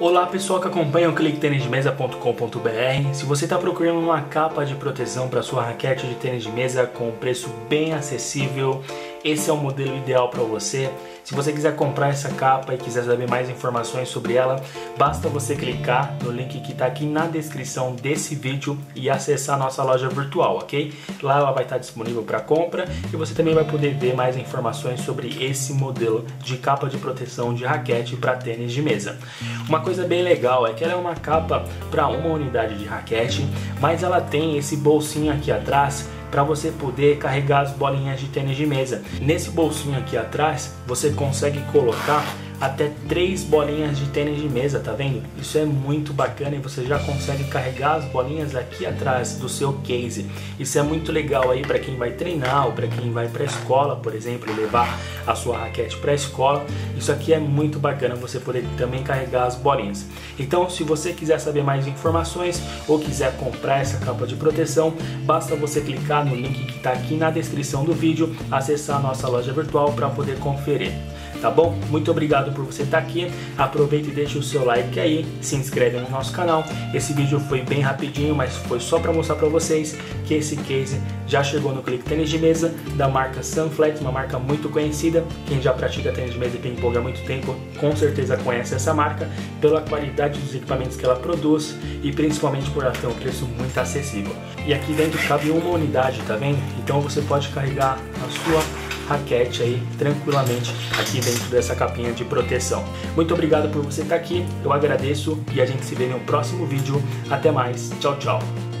Olá pessoal que acompanha o cliquetênisdemesa.com.br. Se você está procurando uma capa de proteção para sua raquete de tênis de mesa com um preço bem acessível, esse é o modelo ideal para você. Se você quiser comprar essa capa e quiser saber mais informações sobre ela, basta você clicar no link que está aqui na descrição desse vídeo e acessar a nossa loja virtual, ok? Lá ela vai estar disponível para compra e você também vai poder ver mais informações sobre esse modelo de capa de proteção de raquete para tênis de mesa. Uma coisa bem legal é que ela é uma capa para uma unidade de raquete, mas ela tem esse bolsinho aqui atrás para você poder carregar as bolinhas de tênis de mesa. Nesse bolsinho aqui atrás, você consegue colocar até três bolinhas de tênis de mesa, tá vendo? Isso é muito bacana e você já consegue carregar as bolinhas aqui atrás do seu case. Isso é muito legal aí para quem vai treinar ou para quem vai para a escola, por exemplo, levar a sua raquete para a escola. Isso aqui é muito bacana você poder também carregar as bolinhas. Então, se você quiser saber mais informações ou quiser comprar essa capa de proteção, basta você clicar no link que está aqui na descrição do vídeo, acessar a nossa loja virtual para poder conferir tá bom? Muito obrigado por você estar aqui. Aproveita e deixa o seu like aí, se inscreve no nosso canal. Esse vídeo foi bem rapidinho, mas foi só para mostrar para vocês que esse case já chegou no Clique Tênis de Mesa da marca Sunflex, uma marca muito conhecida. Quem já pratica tênis de mesa e ping-pong há muito tempo, com certeza conhece essa marca pela qualidade dos equipamentos que ela produz e principalmente por ela ter um preço muito acessível. E aqui dentro cabe uma unidade, tá vendo? Então você pode carregar a sua raquete aí tranquilamente aqui dentro dessa capinha de proteção. Muito obrigado por você estar aqui, eu agradeço e a gente se vê no próximo vídeo. Até mais, tchau, tchau.